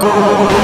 go.